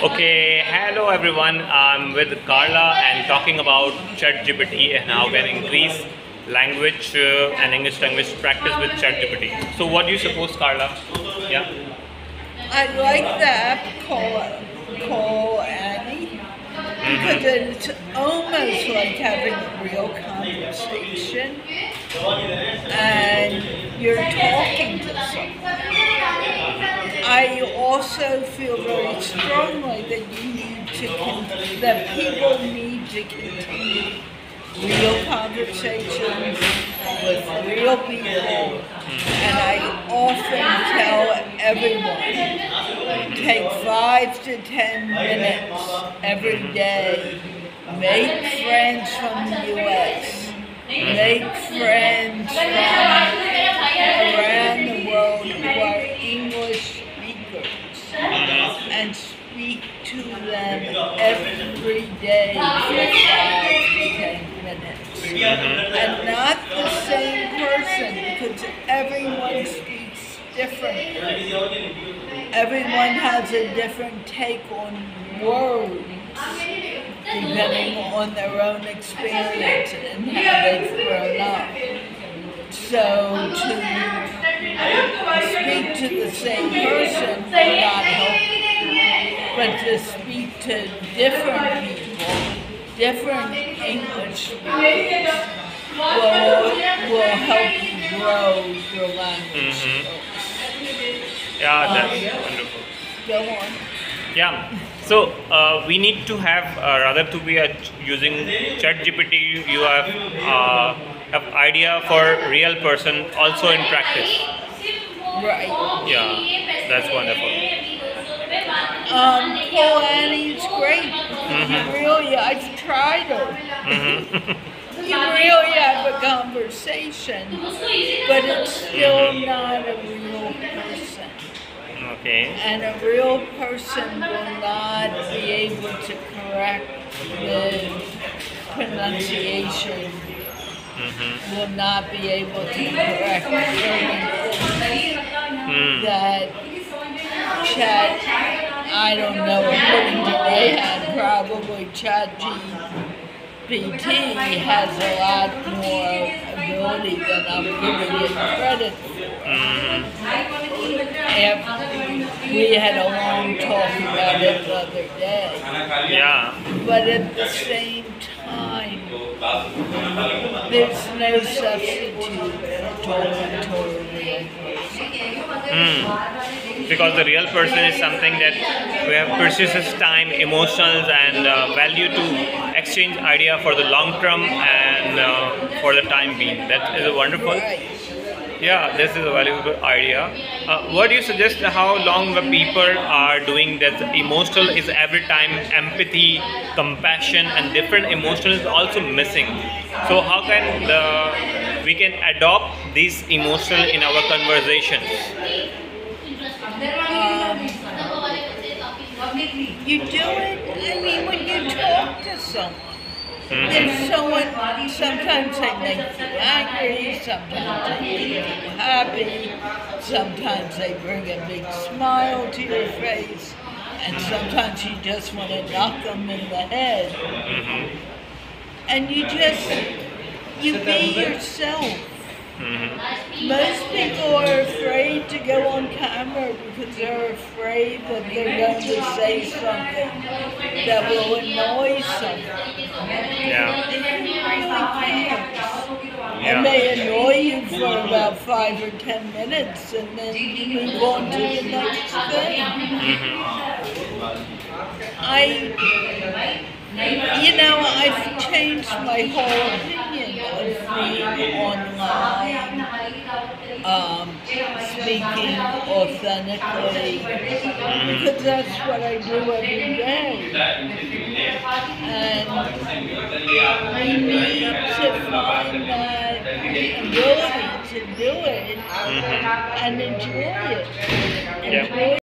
Okay, hello everyone. I'm with Carla and talking about ChatGPT and how can increase language uh, and English language practice with ChatGPT. So, what do you suppose, Carla? Yeah. I like the app called Call Annie because it's almost like having a real conversation and you're talking to someone. I also feel very strongly that you need to con- that people need to continue real conversations with real people. And I often tell everyone take five to ten minutes every day. Make friends from the US make friends from every day for five to minutes. And not the same person because everyone speaks differently. Everyone has a different take on words depending on their own experience and how they've grown up. So to speak to the same person will not help, but to speak to different people, different English speakers, will, will help grow your language Mhm. skills. Yeah, that's wonderful. Go on. Yeah. So uh, we need to have uh, rather to be uh, using ChatGPT. You have uh, have idea for real person also in practice. Right. Yeah, that's wonderful. Um, Call Annie's great. Mhm. Really, I've tried her. hmm You really have a conversation, but it's still not a real person. okay. And a real person will not be able to correct the pronunciation, hmm will not be able to correct things Mm. that chat, I don't know, according to Rayhan, probably chat GPT has a lot more ability than I'm giving it credit for. we had a long talk about it the other day. Yeah. But at the same time, there's no substitute for talking to a real person. Mm. Because the real person is something that we have precious time, emotions, and uh, value to exchange idea for the long term and uh, for the time being. That is wonderful. Yeah, this is a valuable idea. Uh, what do you suggest? How long the people are doing that? Emotional is every time empathy, compassion, and different emotion is also missing. So how can the we can adopt these emotional in our conversations? Um, you do it, I mean, when you talk to someone, there's someone, sometimes they make you angry, sometimes they make you happy, sometimes they bring a big smile to your face, and sometimes you just want to knock them in the head. Mhm. And you just, you be yourself. Most people are afraid to go on camera because they're afraid that they're going to say something that will annoy someone. Yeah. And you really can't. Yeah. And they annoy you for about five or ten minutes and then you move on to the next thing. Mhm. I, you know, I've changed my whole online, um, speaking authentically, because that's what I do every day. And we need to find that ability to do it Mhm. and enjoy it. Yeah. Enjoy